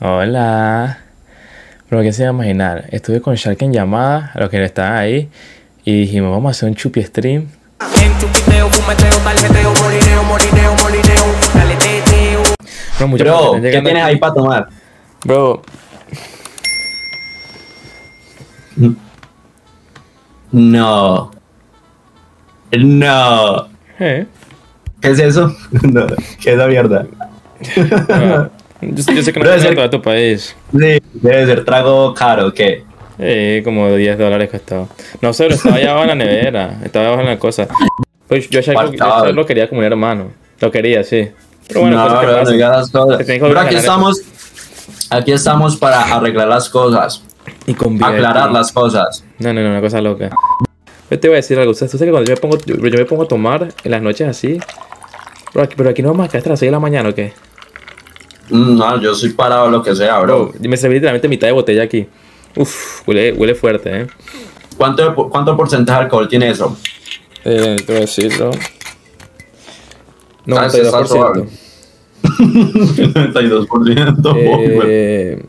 Hola. Pero ¿qué se va a imaginar? Estuve con Shark en llamada, a los que estaban ahí, y dijimos, vamos a hacer un chupi stream. Bro, ¿qué tienes aquí. ahí para tomar? Bro, No. No. eh. ¿Qué es eso? No, ¿qué es la mierda? yo, yo sé que no es todo tu país. Sí, debe ser trago caro, ¿qué? Eh, como 10 dólares costó. No sé, pero estaba allá abajo en la nevera. Estaba abajo en la cosa. Pues yo a Shark, lo- lo quería como un hermano. Lo quería, sí. Pero bueno, no, cosas que pasan. digas cosas. Que aquí estamos, aquí estamos para arreglar las cosas, Y con aclarar las cosas. No, no, no, una cosa loca. Yo te voy a decir algo. ¿Tú sabes que cuando yo me pongo, yo, yo me pongo a tomar en las noches así? Bro, aquí, pero aquí no vamos a quedar hasta las 6 de la mañana, ¿o qué? No, yo soy parado lo que sea, bro. Bro, me serví literalmente mitad de botella aquí. Uf, huele, huele fuerte, ¿eh? ¿Cuánto, ¿Cuánto porcentaje de alcohol tiene eso? Eh, te voy a decir, bro. Sí, está 92%. suave. 92%. Eh,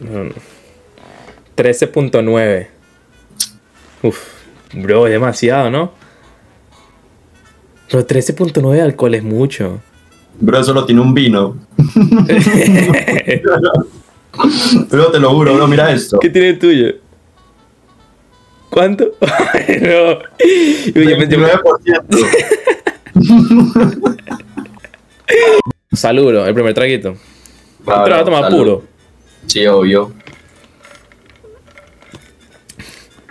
no, no. 13.9. Uf, bro, es demasiado, ¿no? Pero 13.9 de alcohol es mucho. Bro, eso lo tiene un vino. Bro, te lo juro, bro, mira esto. ¿Qué tiene el tuyo? ¿Cuánto? No. Yo me- yo me- 29%. Salud, bro, el primer traguito. Pero a tomar salud. puro. Sí, obvio.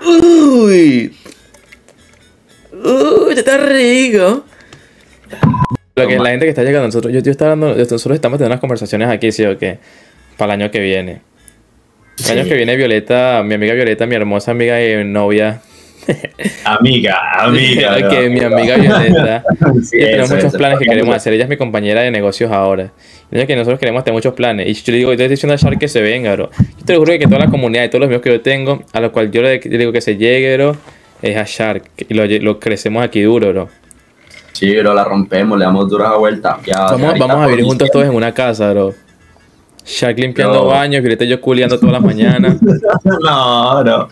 Uy. Uy, está rico. Lo que la gente que está llegando, nosotros, yo, yo estaba hablando, nosotros estamos teniendo unas conversaciones aquí, sí o qué, para el año que viene. El año Sí. que viene Violeta, mi amiga Violeta, mi hermosa amiga y novia, Amiga, amiga. que mi amiga Violeta, Sí, tenemos muchos eso. planes que queremos hacer. Ella es mi compañera de negocios ahora. Ella que nosotros queremos tener muchos planes. Y yo le digo, yo estoy diciendo a Shark que se venga, bro. Yo te lo juro que toda la comunidad y todos los míos que yo tengo, a lo cual yo le le digo que se llegue, bro, es a Shark. Y lo, lo crecemos aquí duro, bro. Sí, bro, la rompemos, le damos duras vueltas. Vamos, a vivir juntos todos en una casa, bro. Shark limpiando No. baños, Violeta y yo culiando todas las mañanas. No, bro.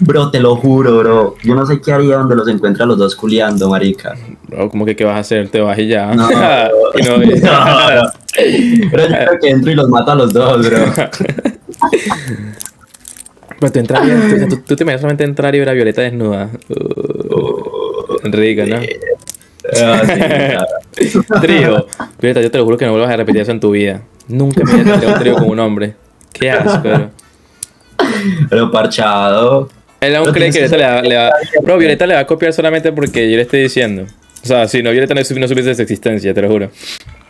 Bro, te lo juro, bro. Yo no sé qué haría donde los encuentre a los dos culiando, marica. Bro, ¿cómo que qué vas a hacer? Te vas y ya. No. y no, No, bro. Pero yo creo que entro y los mato a los dos, bro. Pero tú entrarías, tú, tú, tú te imaginas solamente entrar y ver a Violeta desnuda. Uh, rico, ¿no? Ah, sí. Trío. Violeta, yo te lo juro que no vuelvas a repetir eso en tu vida. Nunca me voy a un trío con un hombre. Qué asco, bro. Pero parchado. Él aún cree que Violeta le va, le va... Bro, Violeta le va a copiar solamente porque yo le estoy diciendo. O sea, si no, Violeta no, no supiese de su existencia, te lo juro.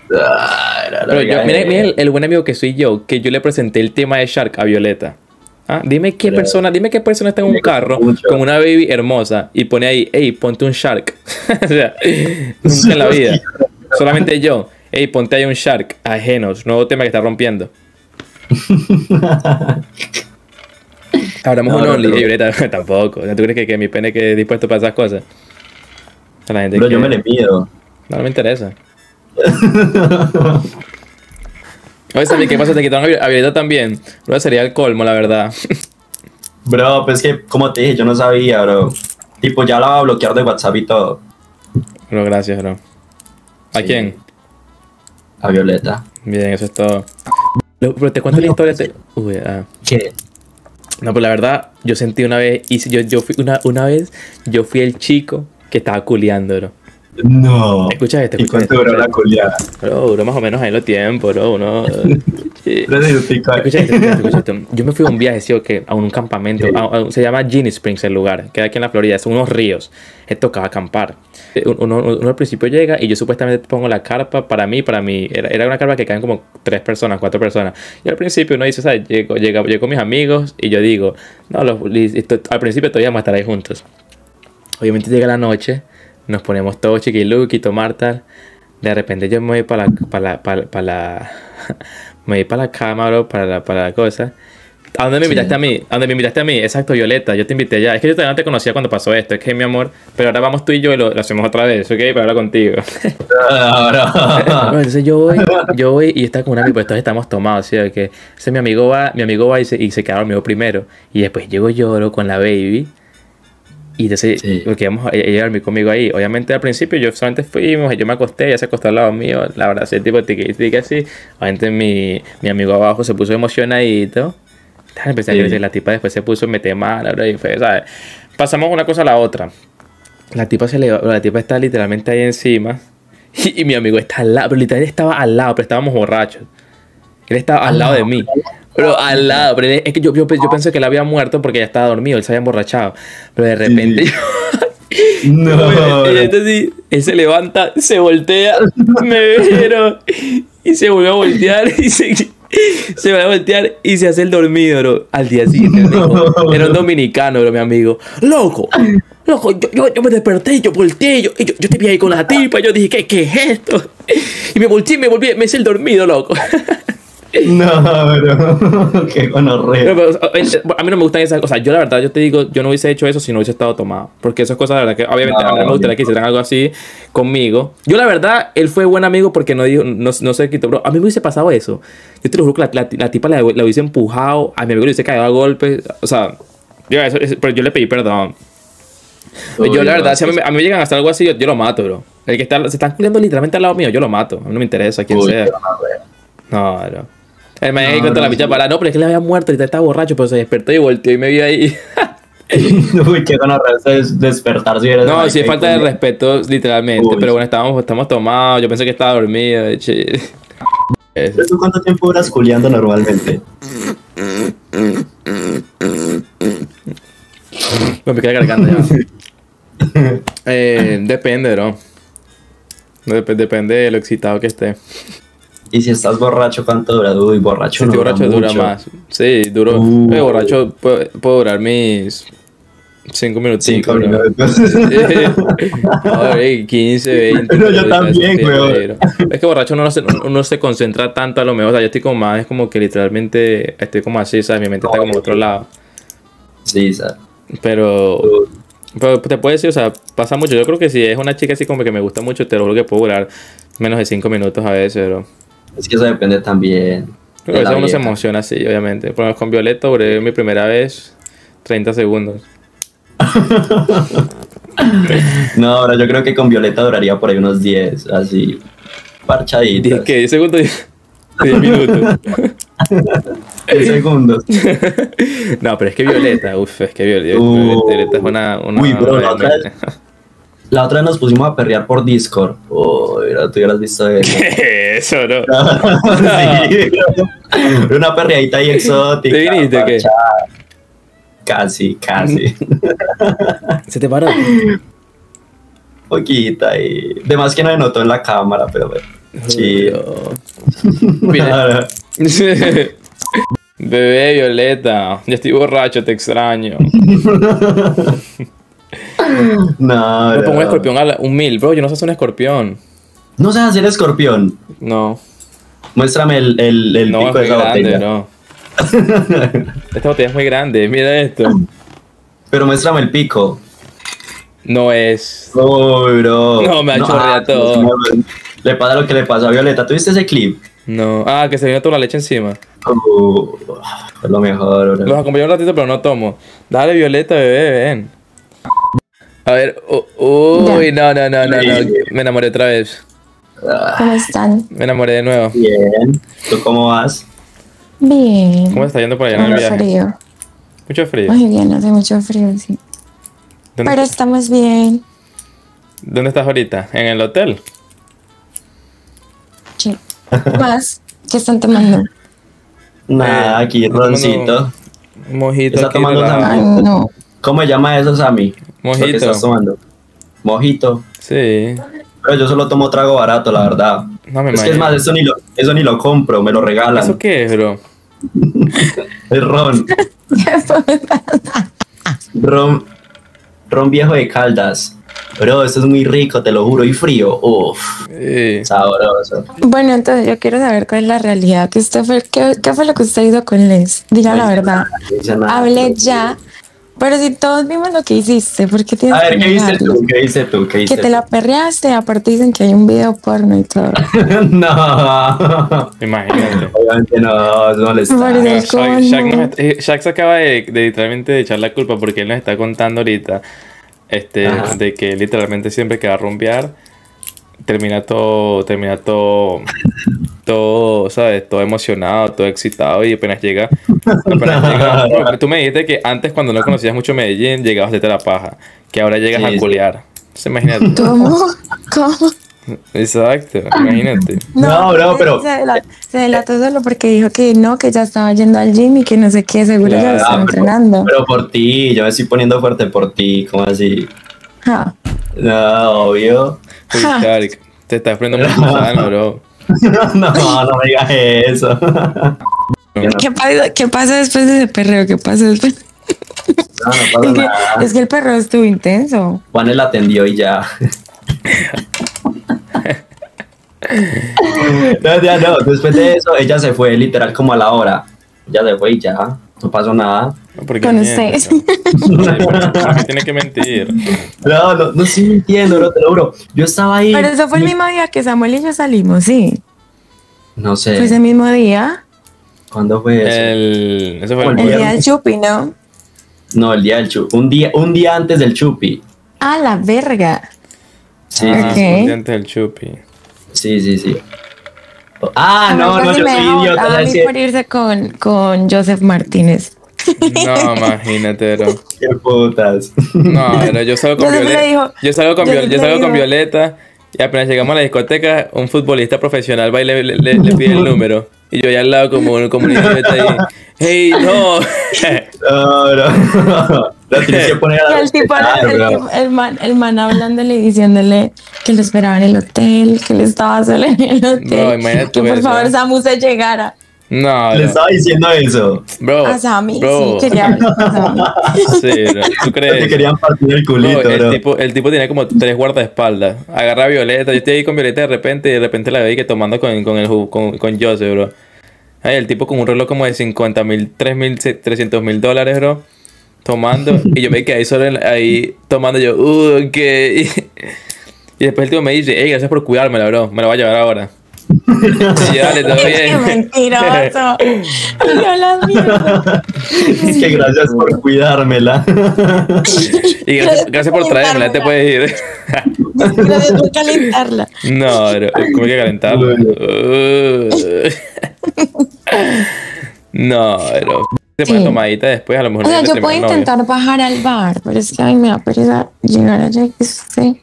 Pero yo, larga, mira, eh. mira el, el buen amigo que soy yo, que yo le presenté el tema de Shark a Violeta. Ah, Dime qué persona, dime qué persona está en un carro mucho. con una baby hermosa y pone ahí, hey, ponte un shark. o sea, nunca en la vida. Solamente yo, hey, ponte ahí un shark, ajenos, nuevo tema que está rompiendo. Hablamos No, un no, only, Violeta, tampoco. ¿Tú crees que, que mi pene quede dispuesto para esas cosas? A la gente Bro, que- yo me le pido. no, no me interesa. Oye, Sammy, ¿qué pasa? Te quitaron Violeta también. Bro, sería el colmo, la verdad. Bro, pues que, como te dije, yo no sabía, bro. Tipo, ya la va a bloquear de WhatsApp y todo. Bro, gracias, bro. ¿A Sí. quién? A Violeta. Bien, eso es todo. Lo- Pero te cuento la historia. te- Uy, ah. ¿Qué? No, pues la verdad, yo sentí una vez, si yo, yo fui una, una vez, yo fui el chico que estaba culeando, bro. No. Escucha esto, ¿Y escucha cuánto esto, duró la esto. culiada? Bro, duró más o menos ahí los tiempos, bro. Uno, minuticos. Escucha esto, escucha escucha esto. Yo me fui a un viaje, sí o qué, a un campamento. Sí. a- a- se llama Ginny Springs el lugar, queda aquí en la Florida. Son unos ríos. Él tocaba acampar. Eh, Uno, uno- uno al principio llega y yo supuestamente pongo la carpa para mí, para mí. Era, era una carpa que caen como tres personas, cuatro personas. Y al principio uno dice, ¿sabes? Llego, llega, llego con mis amigos y yo digo, no, los- al principio todavía vamos a estar ahí juntos. Obviamente llega la noche, nos ponemos todos chiquiluki, tomar tal. De repente yo me voy para la, para la, para, para la, me voy para la cama, bro, para la, para la cosa. ¿A dónde me Sí. invitaste a mí? ¿A dónde me invitaste a mí? Exacto, Violeta. Yo te invité ya. Es que yo todavía no te conocía cuando pasó esto. Es que mi amor. Pero ahora vamos tú y yo y lo, lo hacemos otra vez, ¿ok? Para hablar contigo. Ahora. Bueno, entonces yo voy, yo voy y está con un amigo, pues todos estamos tomados, ¿sí? Que ese mi amigo va, mi amigo va y se, y se queda dormido primero. Y después llego yo con la baby. Y entonces, Sí. porque vamos a ella a dormir conmigo ahí. Obviamente al principio yo solamente fuimos, yo me acosté, ella se acostó al lado mío, la verdad, ese tipo tique así. Obviamente mi, mi amigo abajo se puso emocionadito. Empecé a Sí. llorar, la tipa después se puso mete mal, y fue, ¿sabes? Pasamos una cosa a la otra. La tipa se le la tipa está literalmente ahí encima. Y, y mi amigo está al lado, pero literalmente estaba al lado, pero estábamos borrachos. Él estaba al lado de mí. Pero al lado, pero es que yo, yo, yo pensé que él había muerto porque ya estaba dormido, él se había emborrachado. Pero de repente, No. y entonces él se levanta, se voltea, me vieron y se volvió a voltear y se, se va a voltear y se hace el dormido, bro. Al día siguiente, dijo, era un dominicano, bro, mi amigo. Loco, loco, yo, yo, yo me desperté y yo volteé, yo, yo, yo te vi ahí con la tipa, yo dije, ¿qué, qué es esto? Y me volteé, me volví, me hice el dormido, loco. No, bro. Qué gonorrea. Pero, pero, a mí no me gustan esas cosas. Yo, la verdad, yo te digo, yo no hubiese hecho eso si no hubiese estado tomado. Porque esas cosas, la verdad, que obviamente a mí no me gustaría que hicieran algo así conmigo. Yo, la verdad, él fue buen amigo porque no dijo, no, no se quitó. Bro, a mí me hubiese pasado eso. Yo te lo juro que la, la- la tipa la, la hubiese empujado, a mi amigo le hubiese caído a golpes. O sea, yo, eso- eso- pero yo le pedí perdón. Uy, yo, la no, verdad, si a mí, a mí me llegan a hacer algo así, yo, yo lo mato, bro. El que está, se están culiando literalmente al lado mío, yo lo mato. A mí no me interesa quién Uy, sea. No, no. El man ahí contra la picha para. No, pero es que le había muerto, ahorita estaba borracho, pero se despertó y volteó y me vio ahí. Uy, qué gonorrea eso es despertar si eres No, sí, y falta de respeto, literalmente. Uy. Pero bueno, estábamos, estamos tomados. Yo pensé que estaba dormido. de hecho. Eso. ¿Tú cuánto tiempo duras culiando normalmente? Me pica la garganta ya. eh, depende, bro. Dep- depende de lo excitado que esté. Y si estás borracho, ¿cuánto dura? Uy, borracho Si no borracho dura más. Sí, duro. Uh. Eh, borracho puedo, puedo durar mis 5 minutos. Cinco bro. minutos. Ay, 15, 20. Pero yo pero también, weón. pero- Es que borracho uno no, se, uno se concentra tanto a lo mejor. O sea, yo estoy como más, es como que literalmente estoy como así, ¿sabes? Mi mente está como en otro lado. Sí, ¿sabes? Pero, pero te puedo decir, o sea, pasa mucho. Yo creo que si es una chica así como que me gusta mucho, te lo juro que puedo durar menos de 5 minutos a veces, bro. Es que eso depende también. Pero de la veces uno se emociona así, obviamente. Por lo menos con Violeta duré mi primera vez 30 segundos. No, ahora yo creo que con Violeta duraría por ahí unos 10, así, parchaditas. Que 10 segundos, 10 minutos. 10 segundos. no, pero es que Violeta, uff, es que Violeta, Uh. Violeta es una. una Uy, bro, la otra realmente- La otra vez nos pusimos a perrear por Discord. Uy, no, tú hubieras visto eso. Eso, ¿no? sí, bro. Una perreadita ahí exótica. ¿Te viniste o qué? Casi, casi. Se te paró. Poquita y. De más que no me notó en la cámara, pero bueno. Sí. Mira. Bebé Violeta, ya estoy borracho, te extraño. no, pongo un no. escorpión a la- un mil, bro. Yo no sé hacer un escorpión. No sabes hacer escorpión. No, Muéstrame el, el, el no, pico de esa grande, botella. no. Esta botella es muy grande, mira esto. Pero muéstrame el pico. No es. Uy, bro. No, me ha chorreado todo. no, Le pasa lo que le pasó a Violeta. ¿Tuviste ese clip? No. Ah, que se vino toda la leche encima. Uh, es lo mejor, bro. Los acompañé un ratito, pero no tomo. Dale, Violeta, bebé, ven. A ver. uy, no, no, no, no, no. Me enamoré otra vez. ¿Cómo están? Me enamoré de nuevo. bien. ¿Tú cómo vas? Bien. ¿Cómo está yendo por allá en el viaje? frío. Mucho frío. Muy bien, hace mucho frío, sí. ¿Dónde, Pero estamos bien. dónde estás ahorita? ¿En el hotel? Sí. Más. ¿Qué están tomando? Nada, aquí roncito. Un mojito Está aquí tomando. Ay, no. ¿Cómo se llama eso, Sammy? Lo que Mojito. estás tomando. Mojito. Sí. Pero yo solo tomo trago barato, la verdad. No me es que es más, eso ni lo, eso ni lo compro, me lo regalan. ¿Eso qué es, bro? Es ron. ron. Ron viejo de Caldas. Bro, esto es muy rico, te lo juro, y frío. Uf, Sí. sabroso. Bueno, entonces yo quiero saber cuál es la realidad. ¿Qué, usted fue, qué, qué fue lo que usted hizo con Les? Diga la verdad. No nada. Hable ya. Pero si todos vimos lo que hiciste, ¿por qué tienes A ver, que ¿qué dices tú? ¿Qué dices tú? ¿Qué Que dices te la perreaste, aparte dicen que hay un video porno y todo. no, Imagínate. obviamente no, no le está. Parece- Es Shaq, Shaq nos eh, Shaq se acaba de, de literalmente de echar la culpa porque él nos está contando ahorita este, Ajá. de que literalmente siempre que va a rumbear termina todo, termina todo, todo, ¿sabes? Todo emocionado, todo excitado y apenas llega, no, tú me dijiste que antes cuando no conocías mucho Medellín llegabas hacerte la paja, que ahora llegas Sí, a imagínate. ¿Cómo? ¿Cómo? Exacto, imagínate. No, bro, pero- Se delató, se delató solo porque dijo que no, que ya estaba yendo al gym y que no sé qué, seguro ya lo Ah, estaba pero- entrenando. Pero por ti, yo me estoy poniendo fuerte por ti, ¿cómo así? Ja. No, obvio. Uy, Ja. Te estás poniendo muy sano, bro. no, no me digas eso. ¿Qué, pasa, ¿Qué pasa después de ese perreo? ¿Qué pasa después? No, no Es pasa que, nada. es que el perreo estuvo intenso. Juan la atendió y ya. no, ya no. Después de eso, ella se fue literal como a la hora. Ella se fue y ya. No pasó nada. No, porque Con miente, usted. ¿no? Sí, porque- porque tiene que mentir. No, no, no estoy mintiendo, no te lo juro. Yo estaba ahí. Pero eso fue el mismo día que Samuel y yo salimos, sí. No sé. Fue ese mismo día. ¿Cuándo fue eso? El, eso fue el El día del chupi, ¿no? No, el día del chupi. Un día, un día antes del chupi. Ah, la verga. Sí, Ah, Ok. un día antes del chupi. sí, sí, sí. Ah, no, no, yo soy idiota. a ¿sabes mí por irse con, con Joseph Martínez. No, imagínate, bro. Qué putas. No, pero yo salgo con Violeta. dijo- Yo salgo con, Viol- yo salgo con Violeta y apenas llegamos a la discoteca, un futbolista profesional va y le, le- le- le pide el número. Y yo allá al lado como, un- como un idiota ahí. ¡Hey, no! No, no. Tienes que poner a Y el tipo, el, man, el man hablándole y diciéndole que lo esperaba en el hotel, que le estaba solo en el hotel. No, imagínate que por eso. favor Samu se llegara. No, Le bro. estaba diciendo eso. Bro, A Sammy, bro. sí, quería. Sí, bro. ¿Tú Que crees? querían partir el No, culito, el, bro. tipo, el tipo tenía como tres guardaespaldas. Agarra a Violeta. Yo estoy ahí con Violeta de repente y de repente la veí que tomando con, con, el, con, con Joseph, bro. Ay, el tipo con un reloj como de 50 mil, 3 mil, 300 mil dólares, bro. Tomando. y yo me quedé ahí solo en- ahí tomando. Yo, uh, que. Y, después el tipo me dice, hey, gracias por cuidármela, bro. Me la voy a llevar ahora. Yo, dale, todo Qué bien. mentiroso. Y yo la mierda. Es que gracias por cuidármela. y gracias, gracias por traérmela, te puedes ir. Gracias por calentarla. No, bro, ¿cómo hay que calentarlo? Uh. no, bro. Se pone Sí. tomadita después, a lo mejor. O sea, yo puedo novio. intentar bajar al bar, pero es que ay, me da pereza llegar allá y que sé.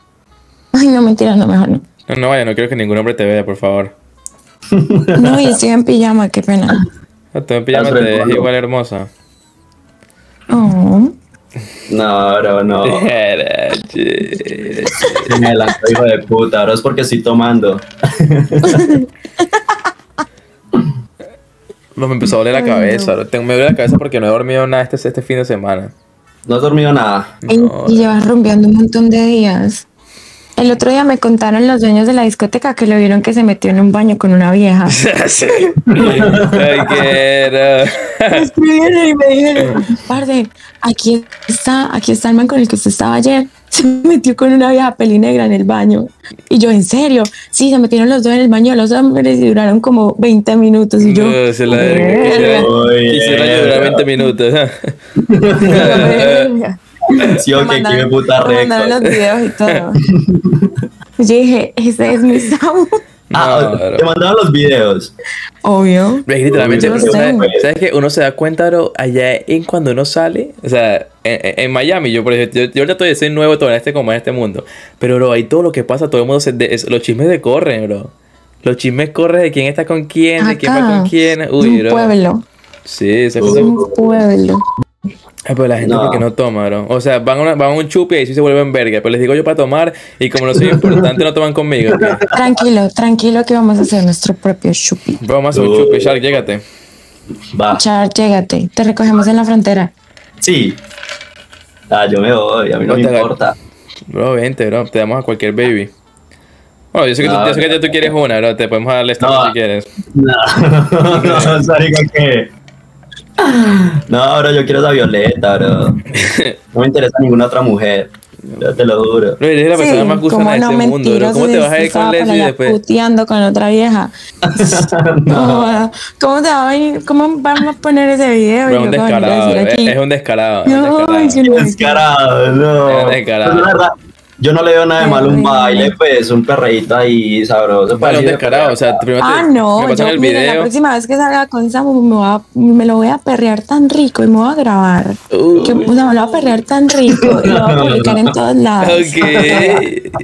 Ay, no, mentira, no, mejor no. No, no vaya, no quiero que ningún hombre te vea, por favor. No, y estoy en pijama, qué pena. Ah, Tú en pijama te bolo. igual hermosa. Oh. No, bro, no. Me adelantó, hijo de puta. Ahora es porque estoy tomando. No, me empezó a doler la cabeza. bro. Tengo, me duele la cabeza porque no he dormido nada este, este fin de semana. No has dormido nada. Y, No. y llevas rumbeando un montón de días. El otro día me contaron los dueños de la discoteca que lo vieron que se metió en un baño con una vieja. sí. Me escribieron y me dijeron, Parde, aquí está, aquí está el man con el que usted estaba ayer. Se metió con una vieja pelinegra en el baño. Y yo, ¿en serio? Sí, se metieron los dos en el baño los hombres y duraron como 20 minutos. Y yo, No, se la quisiera, quisiera llorar 20 minutos. Verga. Sí, ok, Me que puta mandaron los videos y todo. Yo dije, ese es mi Samu. Ah, No, te mandaron los videos. Obvio. Es literalmente, sé. ¿sabes, ¿sabes que uno se da cuenta, bro? Allá en cuando uno sale, o sea, en, Miami, yo por ejemplo, yo, yo ahorita estoy soy nuevo todo en este como en este mundo, pero bro, ahí todo lo que pasa, todo el mundo se, de- es- los chismes se corren, bro. Los chismes corren de quién está con quién, de quién va con quién. es Uy, un bro. pueblo. Sí, cosa. Es un pueblo. Ay, pero la gente No. porque no toma, bro. O sea, van a, una- van a un chupi y ahí sí se vuelven verga. Pero les digo yo para tomar y como no soy importante, no toman conmigo. Tranquilo, tranquilo que vamos a hacer nuestro propio chupi. Vamos a hacer un chupi, Shark, llégate. Va. Char, llégate. Te recogemos en la frontera. Sí. Ah, yo me voy, a mí no, No me importa. Bro, vente, bro. Te damos a cualquier baby. Bueno, yo sé que, tú, No, yo sé que ya tú quieres una, bro. Te podemos darle esta No. si quieres. No, no, marica, ¿qué? No, bro, yo quiero esa Violeta, bro. No me interesa ninguna otra mujer. Yo te lo juro. Bro, eres la persona más ¿cómo gusana de no este mundo, bro. ¿Cómo te vas a ir con Leslie después? puteando con otra vieja? no. ¿Cómo te va a venir? ¿Cómo vamos a poner ese video? Bro, Y un yo, ¿cómo le voy a descarado, es, es un descarado. es un No, descarado. no- Descarado, no. Es descarado. Yo no le veo nada de malo un baile, pues, un perreíto ahí sabroso. Bueno, de descarado, o sea, primero te, Ah, no, me yo, el mira, la video. próxima vez que salga con Samu me, me lo voy a perrear tan rico y me voy a grabar. Uh. Que, o sea, me lo voy a perrear tan rico y lo voy a publicar en todos lados. Ok,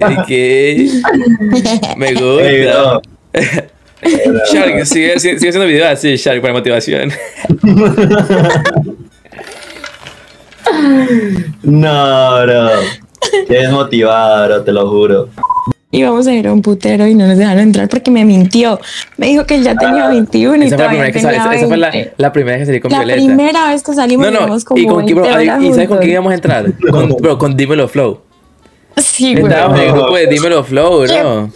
ok. Me gusta. Shark, sigue, sigue sigue haciendo videos así, Shark, para motivación. No, bro. Qué desmotivado, bro, te lo juro. Íbamos a ir a un putero y no nos dejaron entrar porque me mintió. Me dijo que él ya tenía 21 y Esa fue la todavía primera vez que tenía sal- esa fue la, 20. la primera vez que salí con La Violeta. primera vez que salimos No, no, íbamos como y con quién, bro, 20 horas ¿y sabes con quién íbamos a entrar? Con, bro, con Dímelo Flow. Sí, güey. Estábamos en el grupo de Dímelo Flow, Qué bro.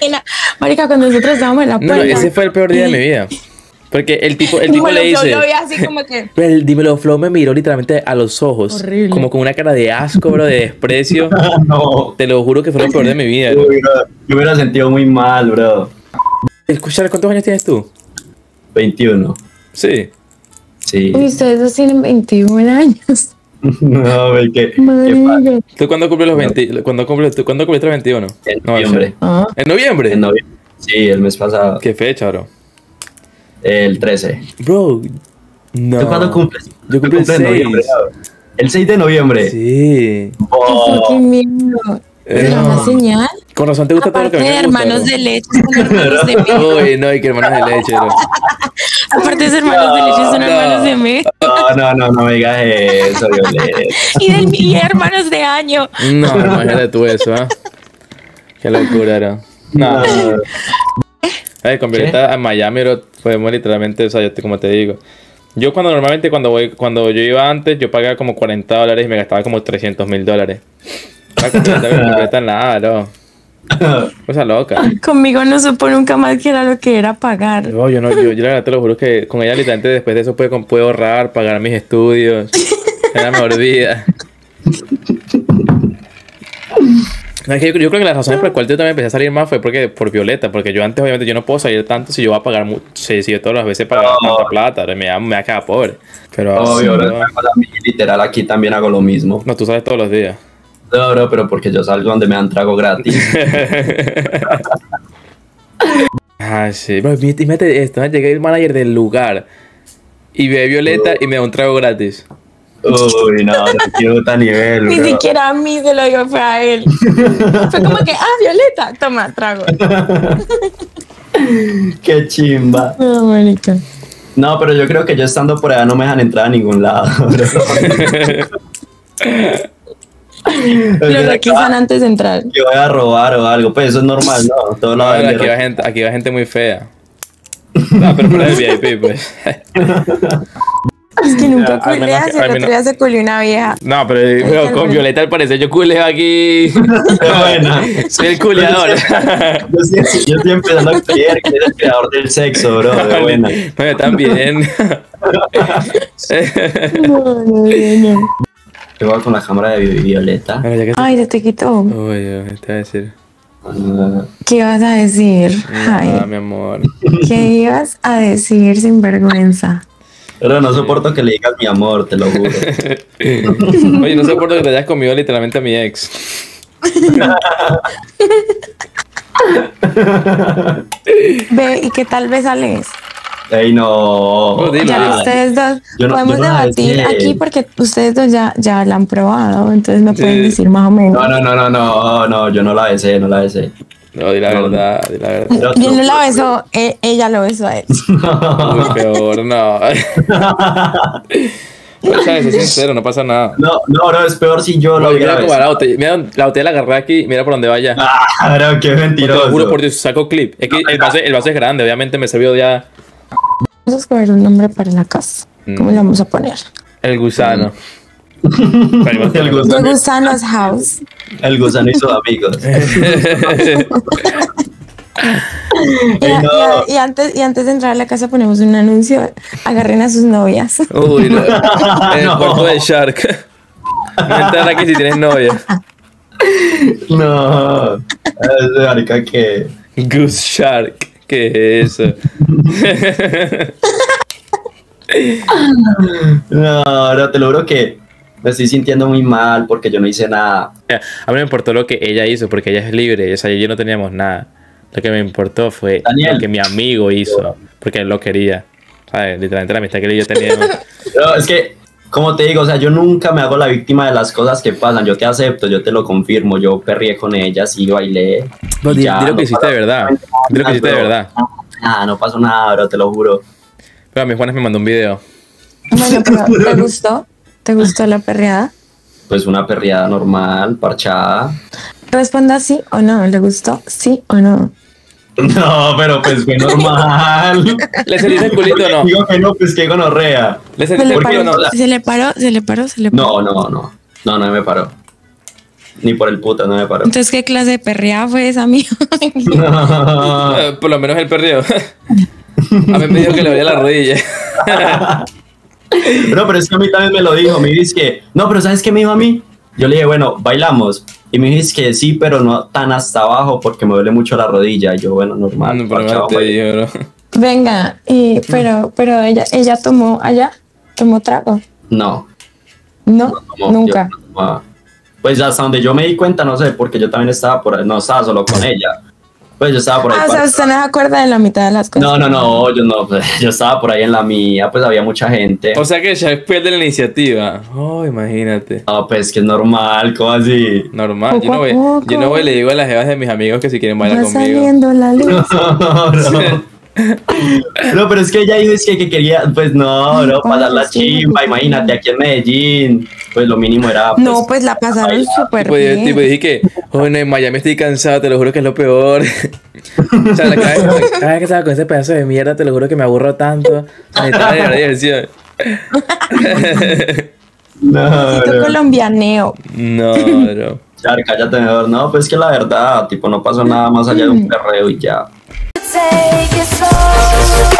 pena. Marica, cuando nosotros estábamos en la puerta. no, ese fue el peor día de mi vida. Porque el tipo, el tipo le yo dice. lo vi así como que. Pero el Dímelo Flow me miró literalmente a los ojos. Horrible. Como con una cara de asco, bro, de desprecio. No. Te lo juro que fue lo peor de mi vida, bro. Uy, bro, Yo me hubiera sentido muy mal, bro. Escuchar, ¿cuántos años tienes tú? 21. Sí. Sí. Uy, ustedes dos tienen 21 años. No, güey, ¿qué, qué pasa? Marica. ¿Tú cuándo cumples los 20? ¿Cuándo cumples, tú, ¿cuándo cumpliste los 21? En No, noviembre. Ah, ¿En noviembre? En noviembre. Sí, el mes pasado. ¿Qué fecha, bro? El 13. Bro, no. ¿Tú cuándo cumples? Yo cumplo el cumples en 6. noviembre, ¿no? El 6 de noviembre. Sí. qué Oh, fucking miedo. ¿Es No. una señal? Con razón te gusta todo lo que Aparte me gusta, hermanos bro. de leche, son hermanos de mí. Uy, no, y que hermanos de leche, bro. Aparte de ser hermanos de leche, son No. hermanos de mí. no, no, no, no me digas eso, Violeta. Y, del, y hermanos de año. No, imagínate tú eso, ¿ah? Qué locura, bro. No. Ver, con Violeta a Miami, podemos literalmente, o sea, yo te- como te digo. Yo cuando normalmente cuando voy, cuando yo iba antes, yo pagaba como 40 dólares y me gastaba como 300 mil dólares. Con nada, bro. Cosa loca. Conmigo no supo nunca más que era lo que era pagar. No, yo no, yo, yo la verdad te lo juro que con ella literalmente después de eso puedo, puedo ahorrar, pagar mis estudios. Es la mejor vida. No, es que yo, yo creo que las razones por las cuales yo también empecé a salir más fue porque por Violeta, porque yo antes obviamente yo no puedo salir tanto si yo voy a pagar mucho, si, si yo todas las veces pagaba No. tanta plata, me me da cada pobre. Pero muy literal aquí también hago lo mismo. no, tú sabes todos los días. No, bro, pero porque yo salgo donde me dan trago gratis. Ah, sí, bro, mí- imagínate esto, llegué el manager del lugar y ve Violeta y me da un trago gratis. Uy, no, no tan nivel, Ni bro. siquiera a mí se lo digo, fue a él. Fue como que, ah, Violeta, toma, trago. Qué chimba. No, marica. No, pero yo creo que yo estando por allá no me dejan entrar a ningún lado. Los requisan antes de entrar. que voy a robar o algo, pues eso es normal, ¿no? Todo No, lado aquí va gente, aquí va gente muy fea. No, pero por el VIP, pues. Es que nunca menos culeas, que- el otro día se culió una vieja. No, pero, pero con Violeta al parecer yo culeo aquí. buena. Soy el culeador. Yo sí, yo estoy empezando a creer que eres el creador del sexo, bro. De buena. No, yo también. No, no, no. Yo voy con la cámara de Vi- Violeta. Bueno, Ay, se te quitó. Uy, Dios, te voy a decir. ¿Qué ibas a decir? Ah, Ay, mi amor. ¿qué ibas a decir sin vergüenza? Pero no soporto que le digas mi amor, te lo juro. Oye, no soporto que te hayas comido literalmente a mi ex. Ve, ¿y qué tal vez Alex? Ey, no. Dilo, Ya ustedes dos Yo no- podemos debatir aquí porque ustedes dos ya, ya la han probado, entonces me pueden Sí. decir más o menos. No, no, no, no, no, no, yo no la besé, no la besé. No, di la No, no. verdad, di la verdad. Yo no la beso, e- ella lo besó a él. Uy, peor, no. O sea, sé sincero, no pasa nada. No, no, bro, es peor si yo lo Oye, hubiera mira cómo va la botella. Mira, la botella la agarré aquí, mira por dónde vaya. Ah, qué Te mentiroso. lo juro por Dios, saco clip. Es que el vaso, el vaso es grande, obviamente me sirvió ya Vamos a escoger un nombre para la casa. ¿Cómo Mm. le vamos a poner? el gusano. El gusano, Gusanos House. El gusano y sus amigos. Y, Ey, no. y- y antes, y antes de entrar a la casa ponemos un anuncio. Agarren a sus novias. Uy, no. En el No. cuarto de Shark. No entrar aquí si tienes novia. No, es marica que. Goose Shark. ¿Qué es eso? No, no, te lo juro que me estoy sintiendo muy mal porque yo no hice nada. A mí me importó lo que ella hizo porque ella es libre. O sea, yo no teníamos nada. Lo que me importó fue Daniel. lo que mi amigo hizo porque él lo quería. ¿Sabes? Literalmente la amistad que él y yo teníamos. No, es que, como te digo, o sea, yo nunca me hago la víctima de las cosas que pasan. Yo te acepto, yo te lo confirmo. Yo perrié con ella, sí, bailé. No, y di, ya, di lo no que hiciste de verdad. Di lo que nada, hiciste de verdad. Ah, no pasó nada, bro, te lo juro. Pero a mí Juanes me mandó un video. Bueno, pero ¿te gustó? ¿Te gustó la perreada? Pues una perreada normal, parchada. Responda sí o no. ¿Le gustó? Sí o no. No, pero pues fue normal. ¿Le sentiste el culito o no? Digo que no, pues que gonorrea. ¿Le le, el ¿Por qué culo o paró, no? no? se le paró, se le paró, se le paró. No, no, no. No, no me paró. Ni por el puta, no me paró. Entonces, ¿qué clase de perreada fue esa, amigo? Eh, Por lo menos el perreo. A mí me dijo que le dolía la rodilla. No, pero es que a mí también me lo dijo. Me dice que, no, pero ¿sabes qué me dijo a mí? Yo le dije, bueno, bailamos. Y me dice que sí, pero no tan hasta abajo porque me duele mucho la rodilla. Y yo, bueno, normal. No, pero parchado, no te bailé. digo, bro. Venga, y, pero, pero ella, ella tomó allá, tomó trago. No, No, nunca. yo no tomaba. Pues hasta donde yo me di cuenta, no sé, porque yo también estaba por ahí. No, estaba solo con ella. Pues yo estaba por ahí. Ah, o sea, usted no se acuerda de la mitad de las cosas. No, no, no, yo no, pues, yo estaba por ahí en la mía, pues había mucha gente. O sea que Shaq pierde la iniciativa. Oh, imagínate. No, pues que es normal, ¿cómo así? Normal. Yo no, voy, yo no voy le digo a las jevas de mis amigos que si quieren bailar Va conmigo. saliendo la luz. No, no. No, pero es que ella dijo es que, que quería, pues no, no, pasar la chimba, imagínate, aquí en Medellín, pues lo mínimo era, pues, No, pues la pasaron súper bien. tipo, dije que, oh, no, en Miami estoy cansado, te lo juro que es lo peor. o sea, cada vez, cada vez que estaba con ese pedazo de mierda, te lo juro que me aburro tanto. Necesitaba de verdad diversión. no, no, colombianeo. No, bro. Char, cállate mejor, no, pues que la verdad, tipo, no pasó nada más allá de un perreo y ya. take it slow.